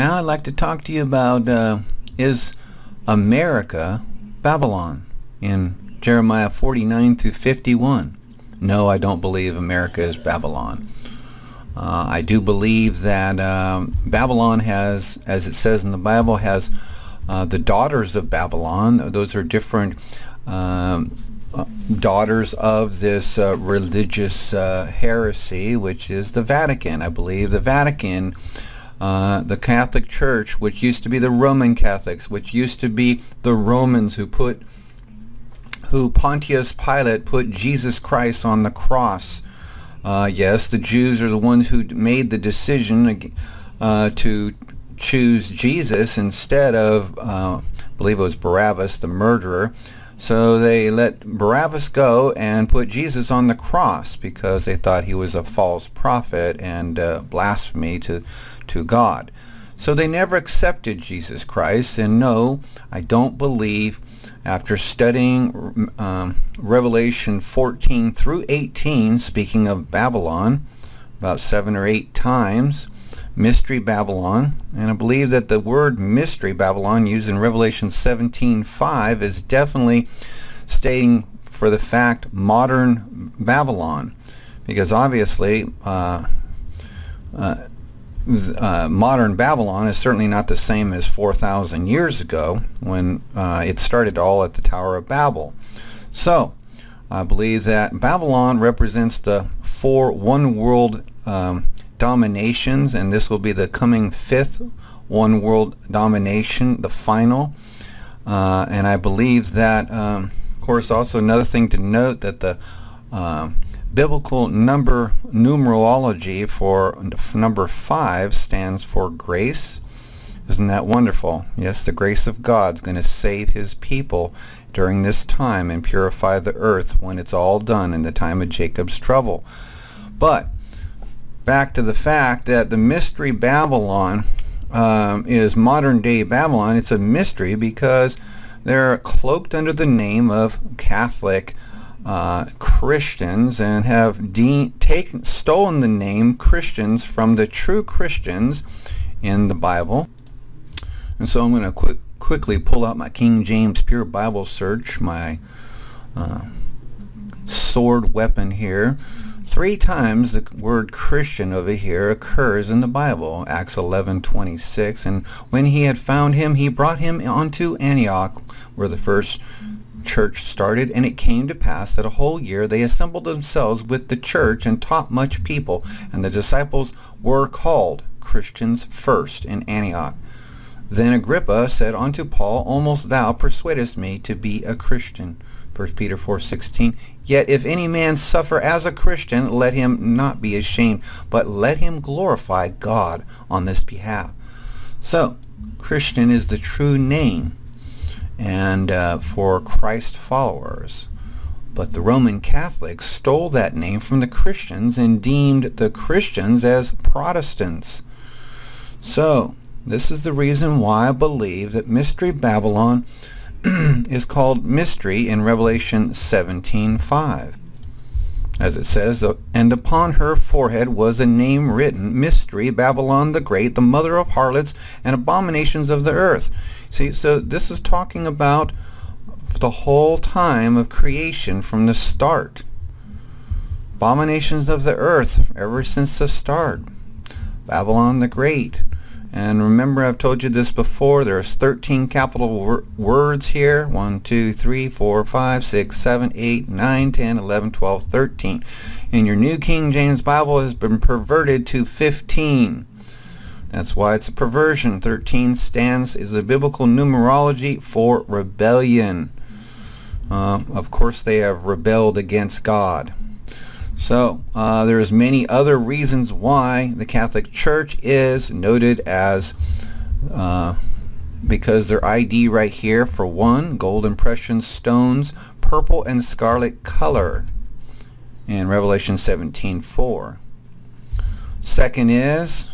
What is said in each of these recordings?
Now I'd like to talk to you about uh, is America Babylon in Jeremiah 49 through 51. No, I don't believe America is Babylon. Uh, I do believe that um, Babylon has, as it says in the Bible, has uh, the daughters of Babylon. Those are different um, uh, daughters of this uh, religious uh, heresy, which is the Vatican. I believe the Vatican uh, the Catholic Church, which used to be the Roman Catholics, which used to be the Romans who put, who Pontius Pilate put Jesus Christ on the cross. Uh, yes, the Jews are the ones who made the decision uh, to choose Jesus instead of, uh, I believe it was Barabbas, the murderer. So they let Barabbas go and put Jesus on the cross because they thought he was a false prophet and uh, blasphemy to, to God. So they never accepted Jesus Christ. And no, I don't believe after studying um, Revelation 14 through 18, speaking of Babylon, about seven or eight times, Mystery Babylon, and I believe that the word Mystery Babylon used in Revelation 17:5 is definitely stating for the fact modern Babylon, because obviously uh, uh, uh, modern Babylon is certainly not the same as 4,000 years ago when uh, it started all at the Tower of Babel. So, I believe that Babylon represents the four one world um, dominations, and this will be the coming fifth one world domination, the final. Uh, and I believe that, um, of course, also another thing to note that the uh, biblical number numerology for number five stands for grace. Isn't that wonderful? Yes, the grace of God's going to save his people during this time and purify the earth when it's all done in the time of Jacob's trouble. But back to the fact that the mystery Babylon um, is modern day Babylon. It's a mystery because they're cloaked under the name of Catholic uh, Christians and have taken stolen the name Christians from the true Christians in the Bible. And so I'm going to quick, quickly pull out my King James Pure Bible Search, my uh, sword weapon here. Three times the word Christian over here occurs in the Bible, Acts 11:26, and when he had found him, he brought him unto Antioch, where the first church started, and it came to pass that a whole year they assembled themselves with the church and taught much people, and the disciples were called Christians first in Antioch. Then Agrippa said unto Paul, Almost thou persuadest me to be a Christian. 1 Peter 4:16 Yet if any man suffer as a Christian let him not be ashamed but let him glorify God on this behalf. So Christian is the true name and uh, for Christ followers. But the Roman Catholics stole that name from the Christians and deemed the Christians as Protestants. So this is the reason why I believe that Mystery Babylon is called mystery in Revelation 17:5. As it says, and upon her forehead was a name written, Mystery, Babylon the Great, the mother of harlots and abominations of the earth. See, so this is talking about the whole time of creation from the start. Abominations of the earth ever since the start. Babylon the Great, and remember, I've told you this before. There's 13 capital wor words here. 1, 2, 3, 4, 5, 6, 7, 8, 9, 10, 11, 12, 13. And your New King James Bible has been perverted to 15. That's why it's a perversion. 13 stands is a biblical numerology for rebellion. Uh, of course, they have rebelled against God. So uh, there's many other reasons why the Catholic Church is noted as uh, because their ID right here for one gold impression stones purple and scarlet color in Revelation 17:4. Second is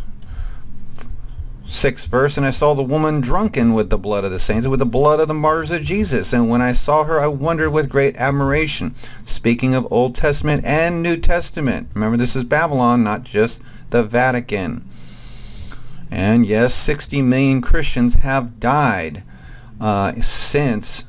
Sixth verse, and I saw the woman drunken with the blood of the saints, and with the blood of the martyrs of Jesus. And when I saw her, I wondered with great admiration. Speaking of Old Testament and New Testament. Remember, this is Babylon, not just the Vatican. And yes, 60 million Christians have died uh, since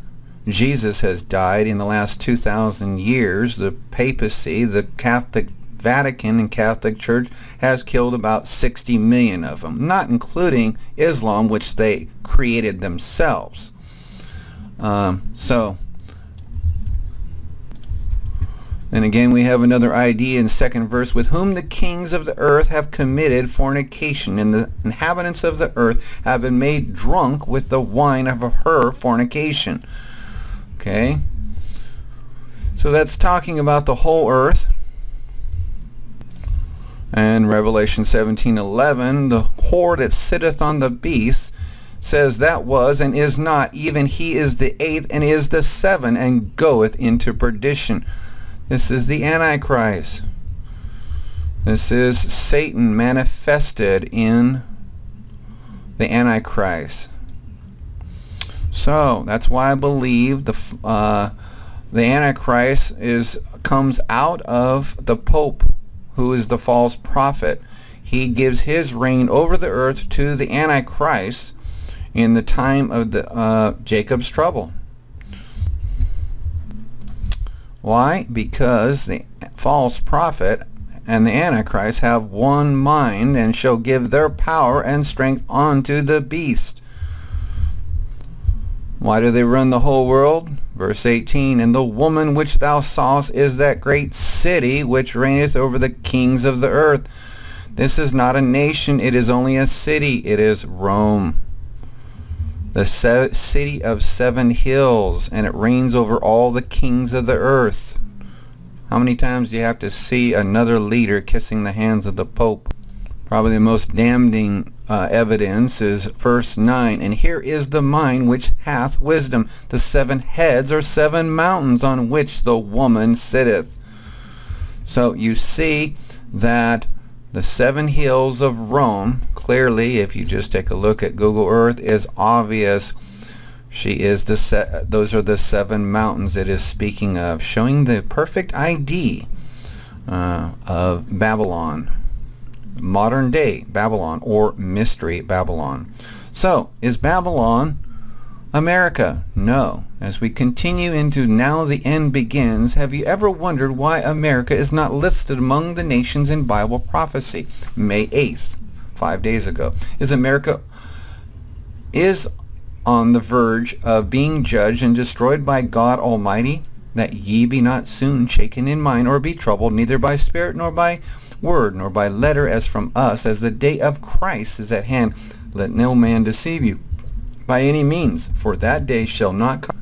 Jesus has died in the last 2,000 years. The papacy, the Catholic Vatican and Catholic Church has killed about 60 million of them, not including Islam, which they created themselves. Um, so, and again we have another idea in second verse, with whom the kings of the earth have committed fornication, and the inhabitants of the earth have been made drunk with the wine of her fornication. Okay? So that's talking about the whole earth. And Revelation 17:11, the whore that sitteth on the beast says that was and is not, even he is the eighth and is the seven and goeth into perdition. This is the Antichrist. This is Satan manifested in the Antichrist. So that's why I believe the uh, the Antichrist is comes out of the Pope, who is the false prophet. He gives his reign over the earth to the Antichrist in the time of the uh, Jacob's trouble. Why? Because the false prophet and the Antichrist have one mind and shall give their power and strength unto the beast. Why do they run the whole world? Verse 18, And the woman which thou sawest is that great city which reigneth over the kings of the earth. This is not a nation, it is only a city. It is Rome. The city of seven hills, and it reigns over all the kings of the earth. How many times do you have to see another leader kissing the hands of the Pope? Probably the most damning uh, evidence is verse 9. And here is the mind which hath wisdom. The seven heads are seven mountains on which the woman sitteth. So you see that the seven hills of Rome, clearly, if you just take a look at Google Earth, is obvious. She is the those are the seven mountains it is speaking of, showing the perfect ID uh, of Babylon modern day Babylon or mystery Babylon. So, is Babylon America? No. As we continue into Now the End Begins, have you ever wondered why America is not listed among the nations in Bible prophecy? May 8th, five days ago. Is America is on the verge of being judged and destroyed by God Almighty? That ye be not soon shaken in mind or be troubled, neither by spirit nor by word, nor by letter as from us, as the day of Christ is at hand. Let no man deceive you by any means, for that day shall not come,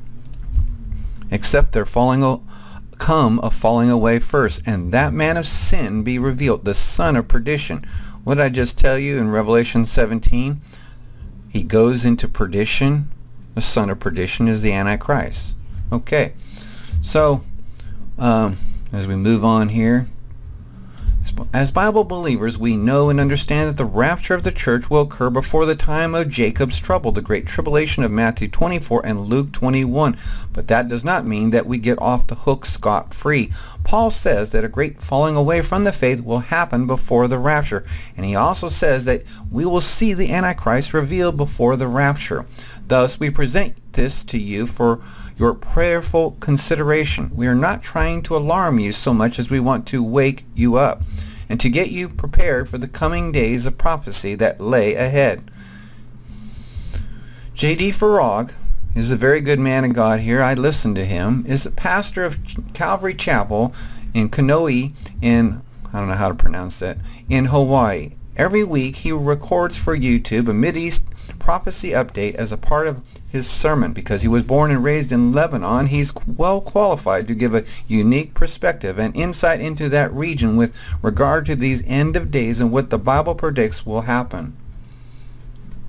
except there falling come a falling away first, and that man of sin be revealed, the son of perdition. What did I just tell you in Revelation 17? He goes into perdition. The son of perdition is the Antichrist. Okay, so um, as we move on here, as Bible believers, we know and understand that the rapture of the church will occur before the time of Jacob's trouble, the great tribulation of Matthew 24 and Luke 21. But that does not mean that we get off the hook scot-free. Paul says that a great falling away from the faith will happen before the rapture. And he also says that we will see the Antichrist revealed before the rapture. Thus, we present this to you for your prayerful consideration. We are not trying to alarm you so much as we want to wake you up and to get you prepared for the coming days of prophecy that lay ahead. J.D. Farag is a very good man of God here. I listened to him. Is the pastor of Calvary Chapel in Kanoe in, I don't know how to pronounce that, in Hawaii. Every week he records for YouTube a Mideast prophecy update as a part of his sermon. Because he was born and raised in Lebanon, he's well qualified to give a unique perspective and insight into that region with regard to these end of days and what the Bible predicts will happen.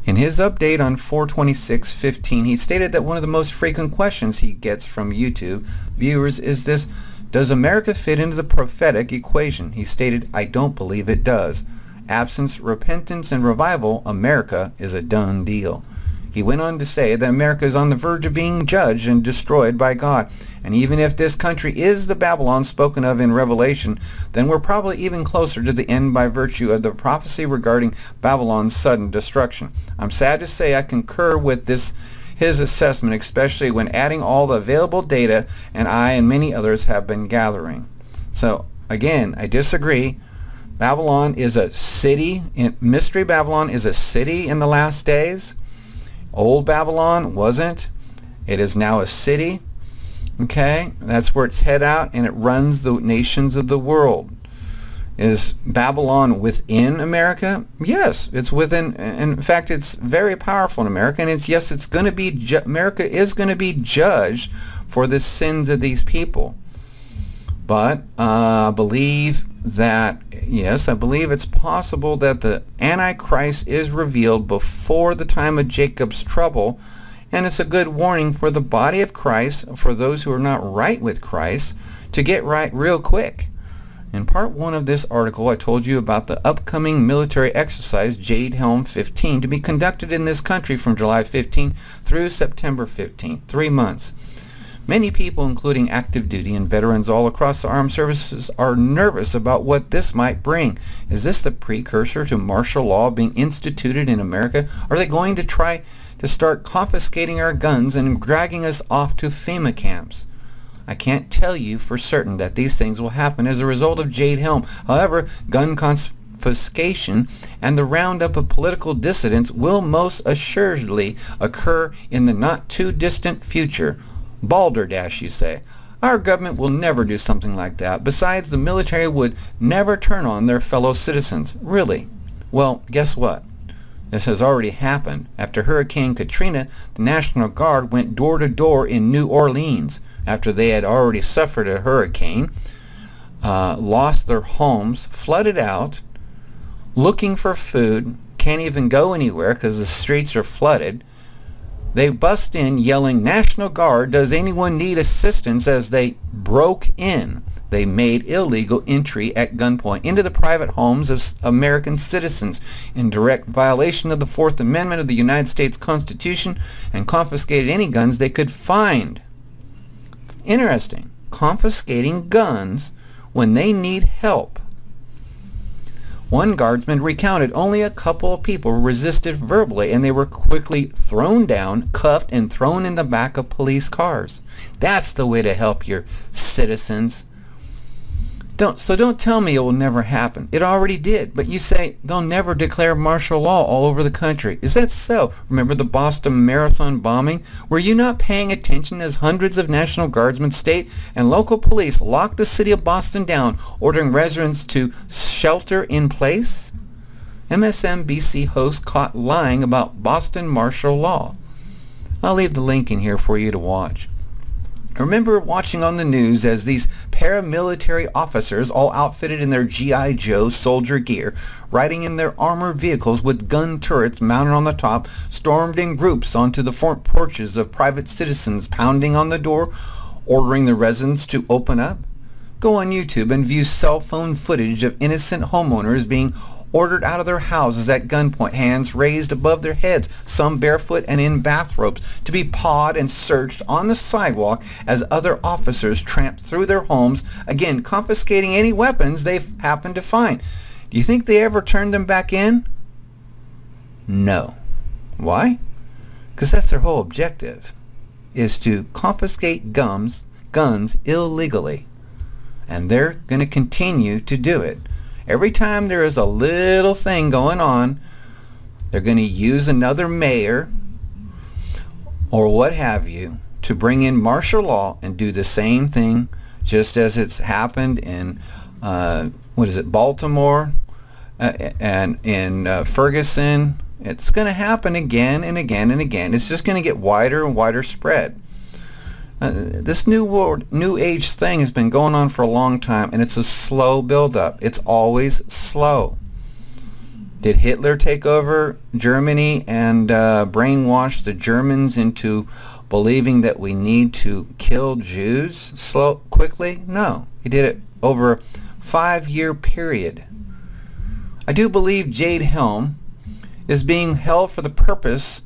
In his update on 426.15, he stated that one of the most frequent questions he gets from YouTube viewers is this, does America fit into the prophetic equation? He stated, I don't believe it does. Absence, repentance, and revival, America is a done deal. He went on to say that America is on the verge of being judged and destroyed by God. And even if this country is the Babylon spoken of in Revelation, then we're probably even closer to the end by virtue of the prophecy regarding Babylon's sudden destruction. I'm sad to say I concur with this his assessment, especially when adding all the available data and I and many others have been gathering. So again, I disagree. Babylon is a city, Mystery Babylon is a city in the last days. Old Babylon wasn't. It is now a city. Okay, that's where it's head out and it runs the nations of the world. Is Babylon within America? Yes, it's within. In fact, it's very powerful in America, and it's yes, it's going to be. America is going to be judged for the sins of these people. But uh, I believe that yes, I believe it's possible that the Antichrist is revealed before the time of Jacob's trouble, and it's a good warning for the body of Christ, for those who are not right with Christ, to get right real quick. In part one of this article, I told you about the upcoming military exercise Jade Helm 15 to be conducted in this country from July 15 through September 15, three months. Many people, including active duty and veterans all across the armed services, are nervous about what this might bring. Is this the precursor to martial law being instituted in America? Are they going to try to start confiscating our guns and dragging us off to FEMA camps? I can't tell you for certain that these things will happen as a result of Jade Helm. However, gun confiscation and the roundup of political dissidents will most assuredly occur in the not too distant future. Balderdash, you say. Our government will never do something like that. Besides, the military would never turn on their fellow citizens. Really? Well, guess what? This has already happened. After Hurricane Katrina, the National Guard went door to door in New Orleans after they had already suffered a hurricane, uh, lost their homes, flooded out, looking for food, can't even go anywhere because the streets are flooded. They bust in yelling, National Guard, does anyone need assistance as they broke in. They made illegal entry at gunpoint into the private homes of American citizens in direct violation of the Fourth Amendment of the United States Constitution and confiscated any guns they could find. Interesting. Confiscating guns when they need help. One guardsman recounted only a couple of people resisted verbally and they were quickly thrown down, cuffed, and thrown in the back of police cars. That's the way to help your citizens. Don't, so don't tell me it will never happen. It already did. But you say they'll never declare martial law all over the country. Is that so? Remember the Boston Marathon bombing? Were you not paying attention as hundreds of National Guardsmen, state, and local police locked the city of Boston down, ordering residents to shelter in place? MSNBC host caught lying about Boston martial law. I'll leave the link in here for you to watch. I remember watching on the news as these paramilitary officers, all outfitted in their G.I. Joe soldier gear, riding in their armored vehicles with gun turrets mounted on the top, stormed in groups onto the front porches of private citizens, pounding on the door, ordering the residents to open up. Go on YouTube and view cell phone footage of innocent homeowners being ordered out of their houses at gunpoint, hands raised above their heads, some barefoot and in bathrobes, to be pawed and searched on the sidewalk as other officers tramped through their homes, again confiscating any weapons they happened to find. Do you think they ever turned them back in? No. Why? Because that's their whole objective, is to confiscate guns, guns illegally. And they're going to continue to do it. Every time there is a little thing going on, they're going to use another mayor or what have you to bring in martial law and do the same thing just as it's happened in, uh, what is it, Baltimore uh, and in uh, Ferguson. It's going to happen again and again and again. It's just going to get wider and wider spread. Uh, this new world, new age thing has been going on for a long time, and it's a slow build-up. It's always slow. Did Hitler take over Germany and uh, brainwash the Germans into believing that we need to kill Jews slow, quickly? No, he did it over a five-year period. I do believe Jade Helm is being held for the purpose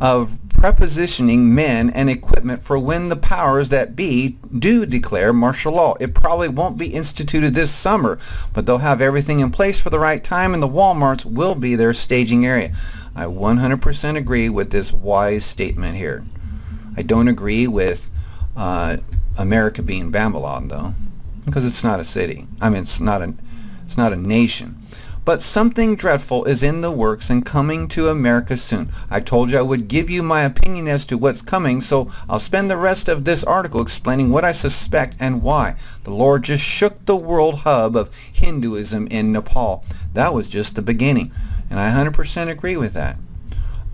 of prepositioning men and equipment for when the powers that be do declare martial law. It probably won't be instituted this summer, but they'll have everything in place for the right time and the Walmarts will be their staging area. I 100% agree with this wise statement here. I don't agree with uh, America being Babylon though, because it's not a city. I mean, it's not a, it's not a nation. But something dreadful is in the works and coming to America soon. I told you I would give you my opinion as to what's coming, so I'll spend the rest of this article explaining what I suspect and why. The Lord just shook the world hub of Hinduism in Nepal. That was just the beginning, and I 100% agree with that.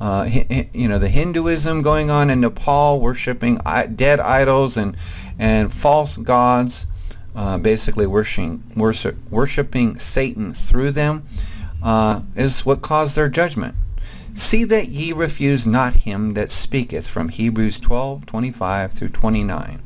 Uh, you know, the Hinduism going on in Nepal, worshiping dead idols and, and false gods, uh, basically worshiping, worship, worshiping Satan through them, uh, is what caused their judgment. See that ye refuse not him that speaketh, from Hebrews 12, 25 through 29.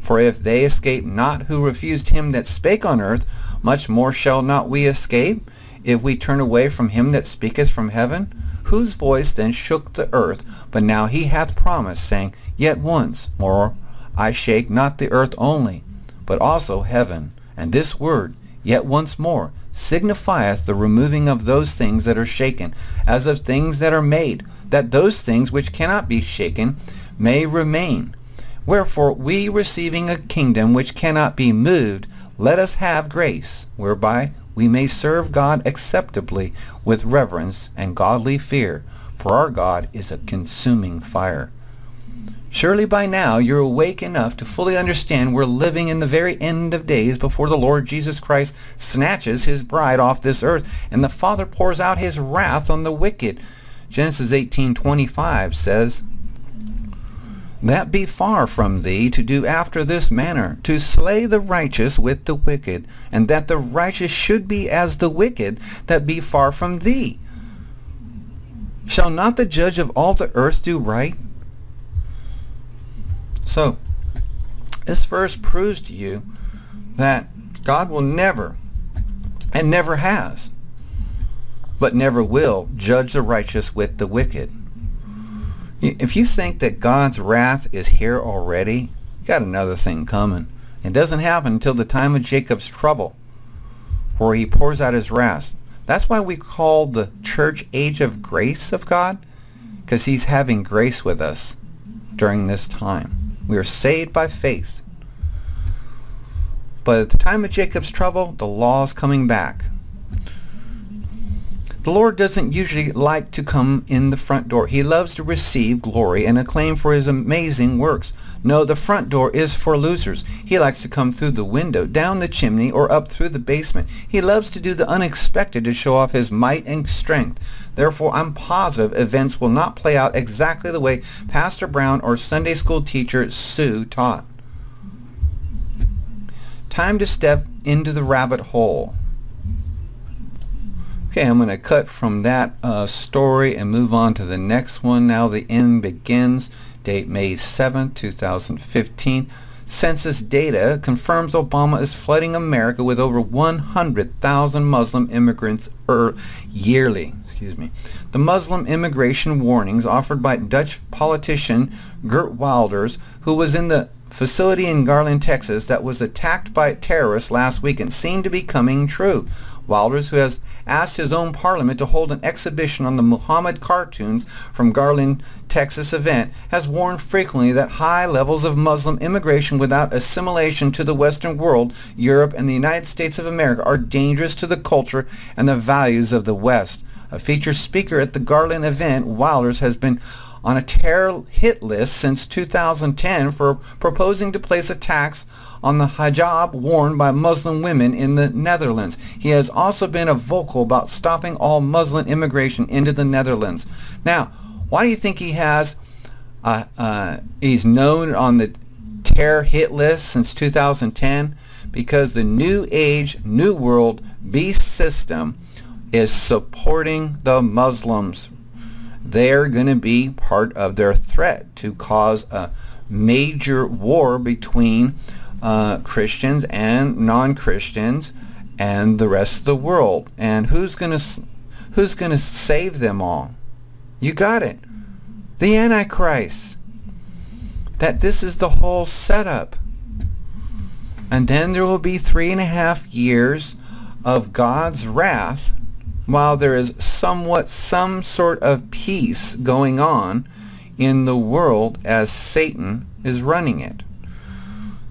For if they escape not who refused him that spake on earth, much more shall not we escape, if we turn away from him that speaketh from heaven? Whose voice then shook the earth, but now he hath promised, saying, Yet once more I shake not the earth only, but also heaven. And this word, yet once more, signifieth the removing of those things that are shaken, as of things that are made, that those things which cannot be shaken may remain. Wherefore we receiving a kingdom which cannot be moved, let us have grace, whereby we may serve God acceptably with reverence and godly fear, for our God is a consuming fire. Surely by now you're awake enough to fully understand we're living in the very end of days before the Lord Jesus Christ snatches his bride off this earth and the Father pours out his wrath on the wicked. Genesis 18:25 says, That be far from thee to do after this manner, to slay the righteous with the wicked, and that the righteous should be as the wicked that be far from thee. Shall not the judge of all the earth do right? So, this verse proves to you that God will never, and never has, but never will, judge the righteous with the wicked. If you think that God's wrath is here already, you got another thing coming. It doesn't happen until the time of Jacob's trouble, where he pours out his wrath. That's why we call the church age of grace of God, because he's having grace with us during this time. We are saved by faith. But at the time of Jacob's trouble, the law is coming back. The Lord doesn't usually like to come in the front door. He loves to receive glory and acclaim for his amazing works. No, the front door is for losers. He likes to come through the window, down the chimney, or up through the basement. He loves to do the unexpected to show off his might and strength. Therefore, I'm positive events will not play out exactly the way Pastor Brown or Sunday school teacher Sue taught. Time to step into the rabbit hole. Okay, I'm going to cut from that uh, story and move on to the next one. Now the end begins. Date May 7, 2015. Census data confirms Obama is flooding America with over 100,000 Muslim immigrants er, yearly. Excuse me. The Muslim immigration warnings offered by Dutch politician Geert Wilders, who was in the facility in Garland, Texas that was attacked by terrorists last weekend seem to be coming true. Wilders, who has asked his own parliament to hold an exhibition on the Muhammad cartoons from Garland, Texas event, has warned frequently that high levels of Muslim immigration without assimilation to the Western world, Europe, and the United States of America are dangerous to the culture and the values of the West. A featured speaker at the Garland event, Wilders has been on a terror hit list since 2010 for proposing to place a tax on the hijab worn by Muslim women in the Netherlands. He has also been a vocal about stopping all Muslim immigration into the Netherlands. Now, why do you think he has, uh, uh, he's known on the terror hit list since 2010? Because the New Age, New World beast system is supporting the Muslims they're going to be part of their threat to cause a major war between uh, Christians and non-Christians and the rest of the world. And who's going to who's going to save them all? You got it. the Antichrist. That this is the whole setup. And then there will be three and a half years of God's wrath while there is somewhat some sort of peace going on in the world as Satan is running it.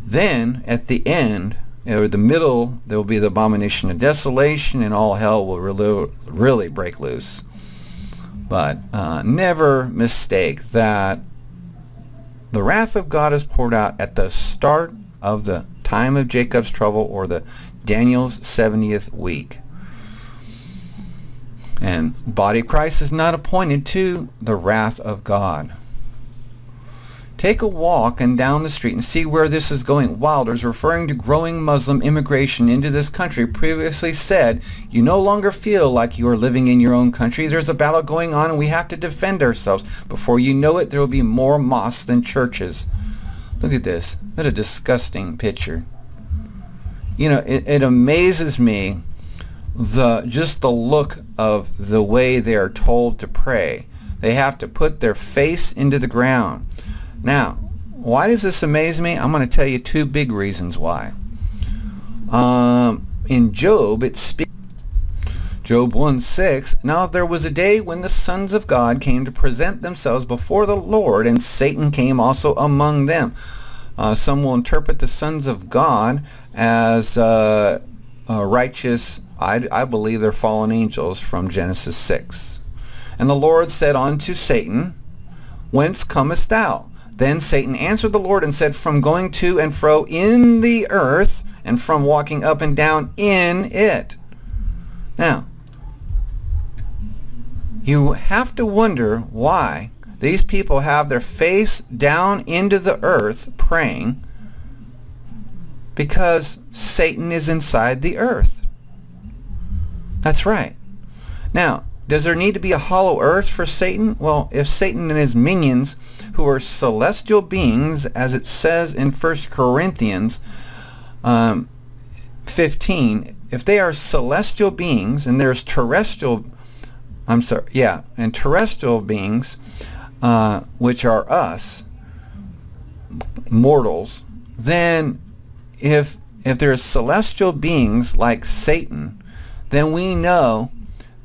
Then at the end, or the middle, there will be the abomination of desolation and all hell will really, really break loose. But uh, never mistake that the wrath of God is poured out at the start of the time of Jacob's trouble or the Daniel's 70th week. And body of Christ is not appointed to the wrath of God. Take a walk and down the street and see where this is going. Wilders, referring to growing Muslim immigration into this country, previously said, you no longer feel like you are living in your own country. There's a battle going on and we have to defend ourselves. Before you know it, there will be more mosques than churches. Look at this. What a disgusting picture. You know, it, it amazes me the just the look of the way they are told to pray. They have to put their face into the ground. Now, why does this amaze me? I'm going to tell you two big reasons why. Um, in Job, it speaks. Job 1:6 Now there was a day when the sons of God came to present themselves before the Lord, and Satan came also among them. Uh, some will interpret the sons of God as uh, uh, righteous. I, I believe they're fallen angels from Genesis 6. And the Lord said unto Satan, Whence comest thou? Then Satan answered the Lord and said, From going to and fro in the earth, and from walking up and down in it. Now, you have to wonder why these people have their face down into the earth praying because Satan is inside the earth. That's right. Now, does there need to be a hollow earth for Satan? Well, if Satan and his minions, who are celestial beings, as it says in 1 Corinthians um, 15, if they are celestial beings and there's terrestrial, I'm sorry, yeah, and terrestrial beings, uh, which are us, mortals, then if if there's celestial beings like Satan, then we know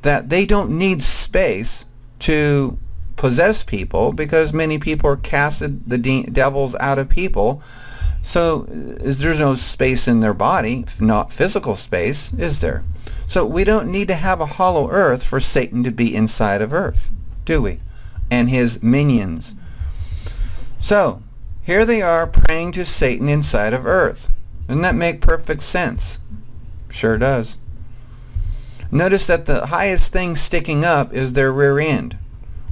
that they don't need space to possess people because many people are casted the de- devils out of people. So is there's no space in their body, not physical space, is there? So we don't need to have a hollow earth for Satan to be inside of earth, do we? And his minions. So here they are praying to Satan inside of earth. Doesn't that make perfect sense? Sure does. Notice that the highest thing sticking up is their rear end.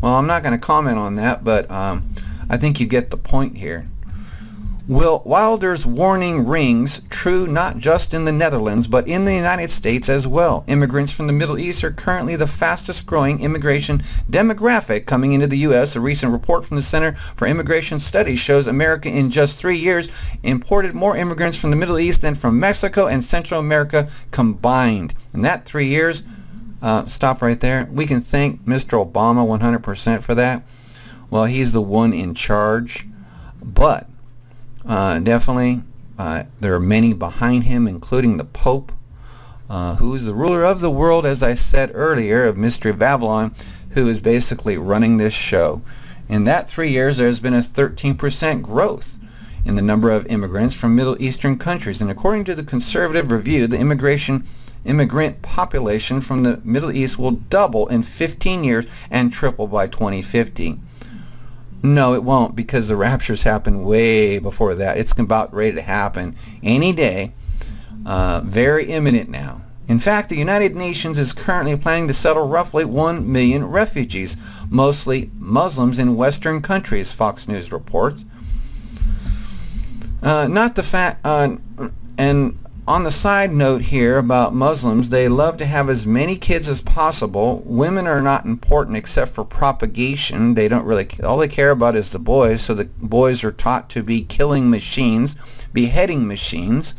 Well, I'm not going to comment on that, but um, I think you get the point here. Will Wilder's warning rings true not just in the Netherlands, but in the United States as well? Immigrants from the Middle East are currently the fastest growing immigration demographic coming into the U.S. A recent report from the Center for Immigration Studies shows America in just three years imported more immigrants from the Middle East than from Mexico and Central America combined. In that three years, uh, stop right there. We can thank Mr. Obama 100% for that. Well, he's the one in charge. But uh, definitely, uh, there are many behind him, including the Pope, uh, who is the ruler of the world, as I said earlier, of Mystery Babylon, who is basically running this show. In that three years, there's been a 13% growth in the number of immigrants from Middle Eastern countries. And according to the Conservative Review, the immigration immigrant population from the Middle East will double in 15 years and triple by 2050. No, it won't because the raptures happen way before that. It's about ready to happen any day. Uh, very imminent now. In fact, the United Nations is currently planning to settle roughly 1 million refugees, mostly Muslims in Western countries, Fox News reports. Uh, not the fact, uh, and on the side note here about Muslims, they love to have as many kids as possible. Women are not important except for propagation. They don't really, all they care about is the boys. So the boys are taught to be killing machines, beheading machines.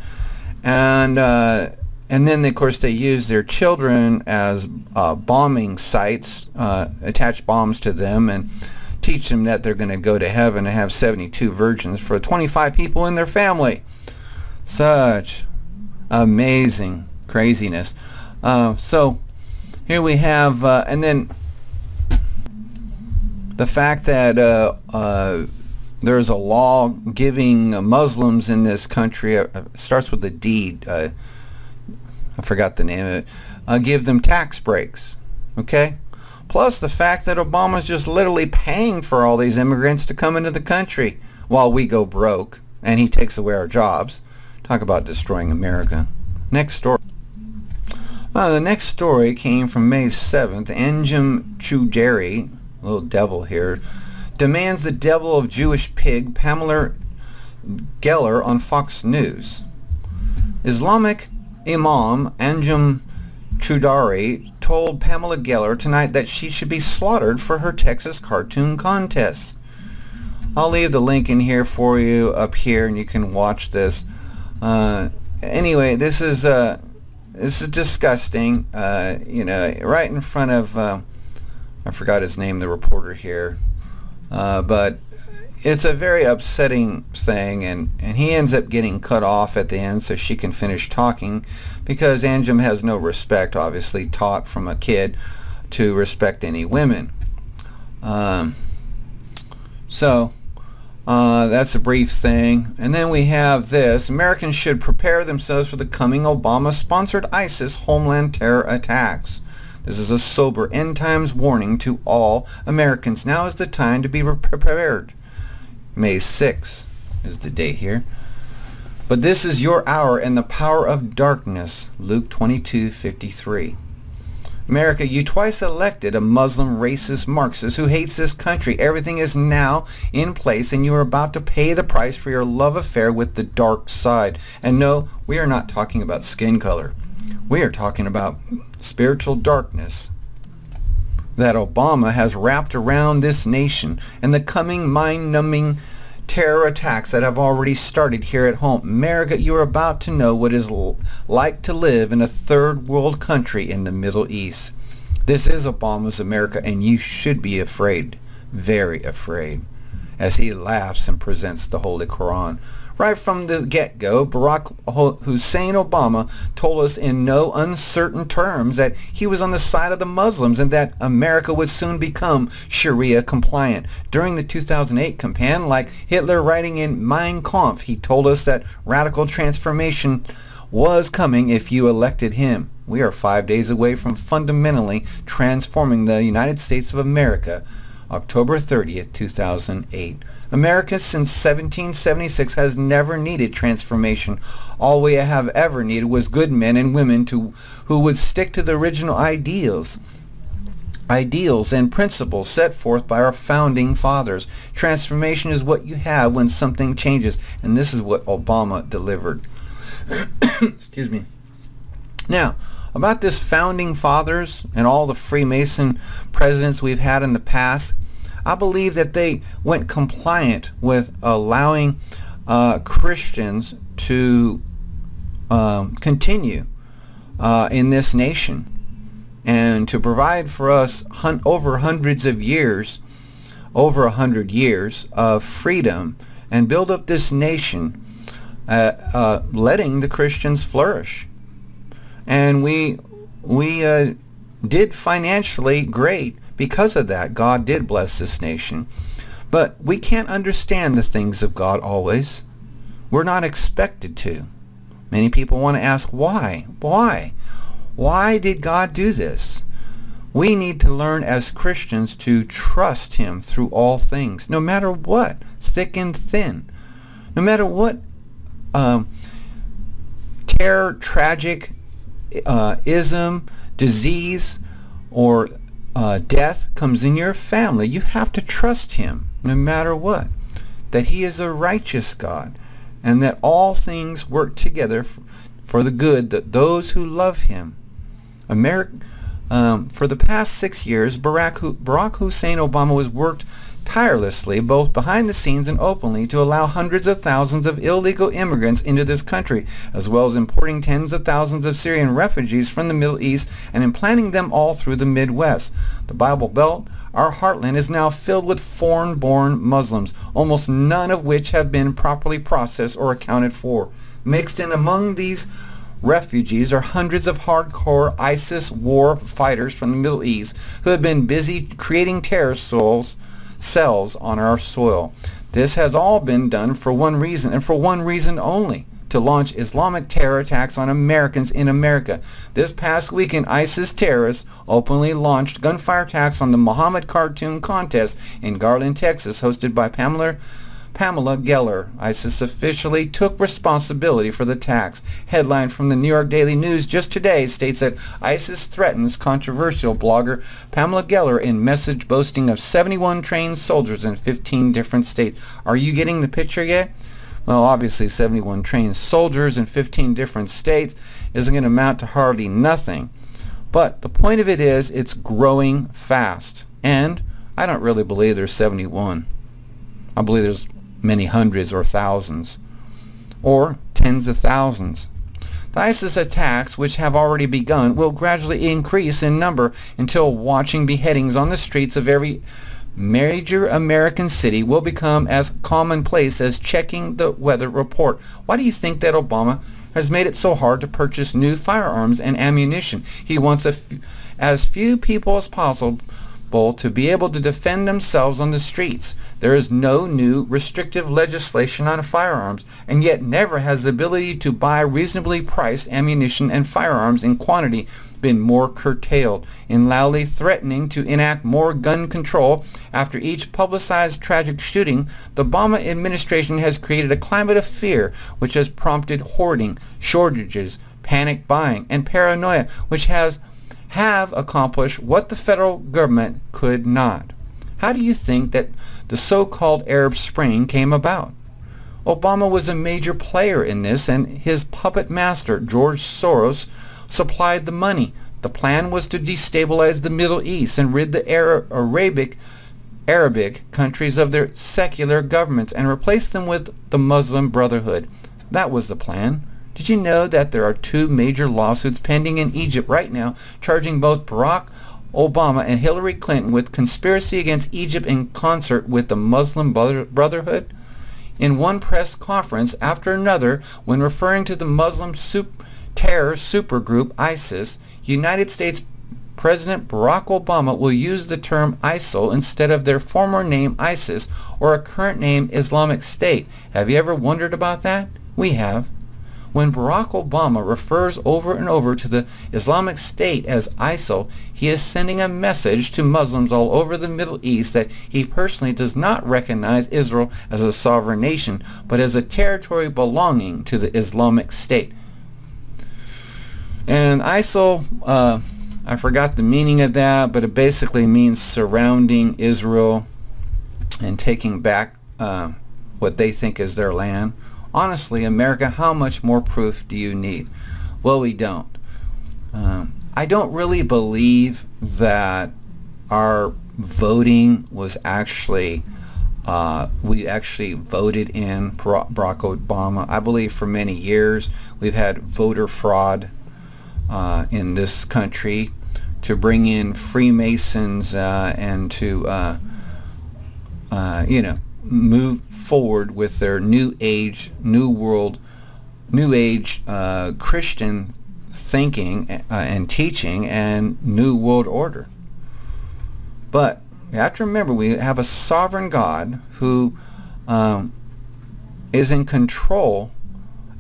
And, uh, and then, of course, they use their children as uh, bombing sites, uh, attach bombs to them, and teach them that they're going to go to heaven and have 72 virgins for 25 people in their family. Such amazing craziness. Uh, so here we have, uh, and then the fact that uh, uh there's a law giving Muslims in this country, uh, starts with a deed, uh, I forgot the name of it, give them tax breaks. Okay? Plus the fact that Obama's just literally paying for all these immigrants to come into the country while we go broke and he takes away our jobs. Talk about destroying America. Next story. Uh, the next story came from May 7th. Anjem Choudary, little devil here, demands the devil of Jewish pig Pamela Geller on Fox News. Islamic Imam Anjem Choudary told Pamela Geller tonight that she should be slaughtered for her Texas cartoon contest. I'll leave the link in here for you up here and you can watch this. Uh, anyway, this is uh, this is disgusting. Uh, you know, right in front of uh, I forgot his name, the reporter here, uh, but it's a very upsetting thing, and and he ends up getting cut off at the end so she can finish talking, because Anjem has no respect, obviously taught from a kid to respect any women. Um, so uh, that's a brief thing. And then we have this. Americans should prepare themselves for the coming Obama-sponsored ISIS homeland terror attacks. This is a sober end times warning to all Americans. Now is the time to be prepared. May 6 is the date here. But this is your hour and the power of darkness. Luke 22:53. America, you twice elected a Muslim racist Marxist who hates this country. Everything is now in place and you are about to pay the price for your love affair with the dark side. And no, we are not talking about skin color. We are talking about spiritual darkness that Obama has wrapped around this nation and the coming mind-numbing terror attacks that have already started here at home. America, you are about to know what it is like to live in a third world country in the Middle East. This is Obama's America and you should be afraid, very afraid, as he laughs and presents the Holy Quran. Right from the get-go, Barack Hussein Obama told us in no uncertain terms that he was on the side of the Muslims and that America would soon become Sharia compliant. During the 2008 campaign, like Hitler writing in Mein Kampf, he told us that radical transformation was coming if you elected him. We are five days away from fundamentally transforming the United States of America. October 30th, 2008. America since 1776 has never needed transformation. All we have ever needed was good men and women to, who would stick to the original ideals ideals and principles set forth by our founding fathers. Transformation is what you have when something changes, and this is what Obama delivered. Excuse me. Now, about this founding fathers and all the Freemason presidents we've had in the past, I believe that they went compliant with allowing uh, Christians to um, continue uh, in this nation and to provide for us hun over hundreds of years, over a hundred years of freedom and build up this nation, uh, uh letting the Christians flourish. And we, we uh, did financially great because of that, God did bless this nation. But we can't understand the things of God always. We're not expected to. Many people want to ask why? Why? Why did God do this? We need to learn as Christians to trust him through all things, no matter what, thick and thin. No matter what um, terror, tragic, uh, ism, disease, or uh, death comes in your family, you have to trust him no matter what. That he is a righteous God and that all things work together for the good that those who love him. Ameri um, for the past six years, Barack, Barack Hussein Obama has worked tirelessly, both behind the scenes and openly, to allow hundreds of thousands of illegal immigrants into this country, as well as importing tens of thousands of Syrian refugees from the Middle East and implanting them all through the Midwest, the Bible Belt, Our heartland is now filled with foreign-born Muslims, almost none of which have been properly processed or accounted for. Mixed in among these refugees are hundreds of hardcore ISIS war fighters from the Middle East who have been busy creating terrorist cells, cells on our soil. This has all been done for one reason and for one reason only to launch Islamic terror attacks on Americans in America. This past weekend, ISIS terrorists openly launched gunfire attacks on the Muhammad Cartoon Contest in Garland, Texas, hosted by Pamela Pamela Geller. ISIS officially took responsibility for the attacks. Headline from the New York Daily News just today states that ISIS threatens controversial blogger Pamela Geller in message boasting of 71 trained soldiers in 15 different states. Are you getting the picture yet? Well, obviously 71 trained soldiers in 15 different states isn't going to amount to hardly nothing. But the point of it is it's growing fast. And I don't really believe there's 71. I believe there's many hundreds or thousands. Or tens of thousands. The ISIS attacks, which have already begun, will gradually increase in number until watching beheadings on the streets of every major American city will become as commonplace as checking the weather report. Why do you think that Obama has made it so hard to purchase new firearms and ammunition? He wants as few people as possible to be able to defend themselves on the streets. There is no new restrictive legislation on firearms, and yet never has the ability to buy reasonably priced ammunition and firearms in quantity been more curtailed, in loudly threatening to enact more gun control after each publicized tragic shooting, the Obama administration has created a climate of fear which has prompted hoarding, shortages, panic buying, and paranoia, which has have accomplished what the federal government could not. How do you think that the so-called Arab Spring came about? Obama was a major player in this and his puppet master, George Soros, supplied the money. The plan was to destabilize the Middle East and rid the Arabic Arabic countries of their secular governments and replace them with the Muslim Brotherhood. That was the plan. Did you know that there are two major lawsuits pending in Egypt right now charging both Barack Obama and Hillary Clinton with conspiracy against Egypt in concert with the Muslim Brotherhood? In one press conference after another, when referring to the Muslim super terror supergroup ISIS, United States President Barack Obama will use the term ISIL instead of their former name ISIS or a current name Islamic State. Have you ever wondered about that? We have. When Barack Obama refers over and over to the Islamic State as ISIL, he is sending a message to Muslims all over the Middle East that he personally does not recognize Israel as a sovereign nation, but as a territory belonging to the Islamic State. And ISIL, uh, I forgot the meaning of that, but it basically means surrounding Israel and taking back uh, what they think is their land. Honestly, America, how much more proof do you need? Well, we don't. Um, I don't really believe that our voting was actually uh, we actually voted in Barack Obama. I believe for many years we've had voter fraud uh, in this country to bring in Freemasons uh, and to, uh, uh, you know, move forward with their new age, new world, new age uh, Christian thinking and teaching and new world order. But you have to remember we have a sovereign God who um, is in control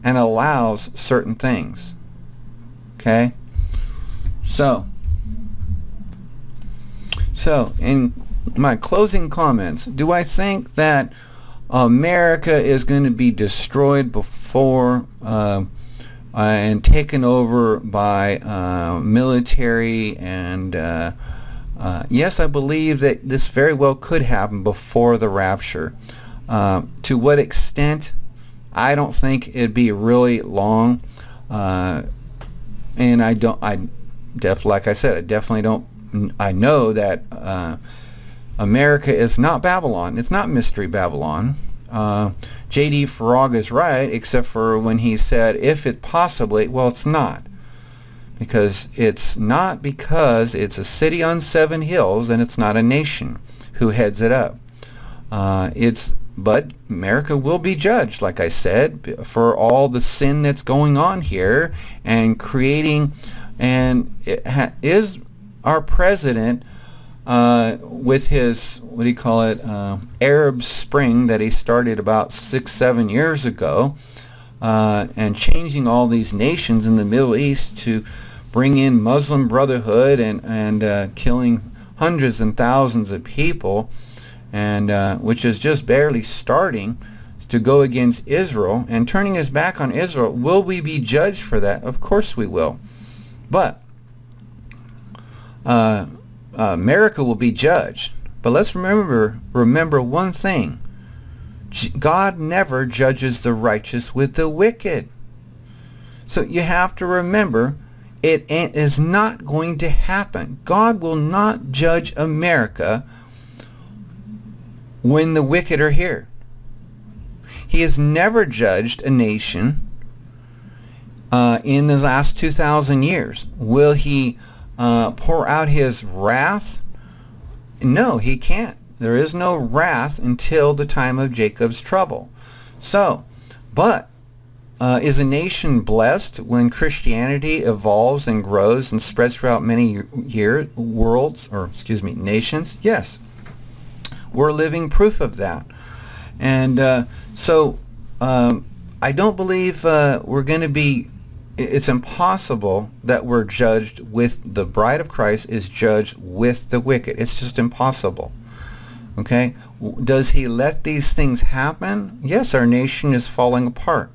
and allows certain things. Okay? So, so in my closing comments, do I think that America is going to be destroyed before uh, and taken over by uh, military and uh, uh, yes, I believe that this very well could happen before the rapture. Uh, to what extent? I don't think it'd be really long. Uh, and I don't I def like I said I definitely don't I know that uh, America is not Babylon it's not mystery Babylon uh, J.D. Farag is right except for when he said if it possibly well it's not because it's not because it's a city on seven hills and it's not a nation who heads it up. Uh, it's but America will be judged, like I said, for all the sin that's going on here and creating. And is our president uh, with his what do you call it uh, Arab Spring that he started about six seven years ago, uh, and changing all these nations in the Middle East to bring in Muslim Brotherhood and and uh, killing hundreds and thousands of people, and uh, which is just barely starting to go against Israel and turning his back on Israel. Will we be judged for that? Of course we will, but. Uh, America will be judged. But let's remember remember one thing. God never judges the righteous with the wicked. So you have to remember it is not going to happen. God will not judge America when the wicked are here. He has never judged a nation uh, in the last 2,000 years. Will he uh, pour out his wrath? No, he can't. There is no wrath until the time of Jacob's trouble. So, but uh, is a nation blessed when Christianity evolves and grows and spreads throughout many years, worlds, or excuse me, nations? Yes. We're living proof of that. And uh, so um, I don't believe uh, we're going to be, it's impossible that we're judged with, the bride of Christ is judged with the wicked. It's just impossible. Okay? Does he let these things happen? Yes, our nation is falling apart.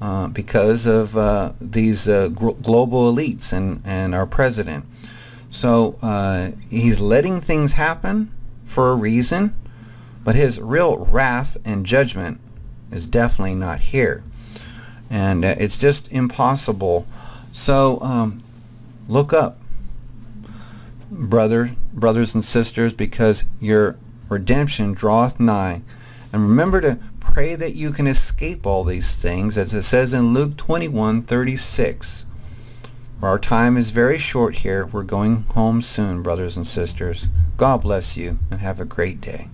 Uh, because of uh, these uh, global elites and, and our president. So uh, he's letting things happen for a reason, but his real wrath and judgment is definitely not here. And uh, it's just impossible. So um, look up, brother, brothers and sisters, because your redemption draweth nigh. And remember to pray that you can escape all these things, as it says in Luke 21, 36. Our time is very short here. We're going home soon, brothers and sisters. God bless you, and have a great day.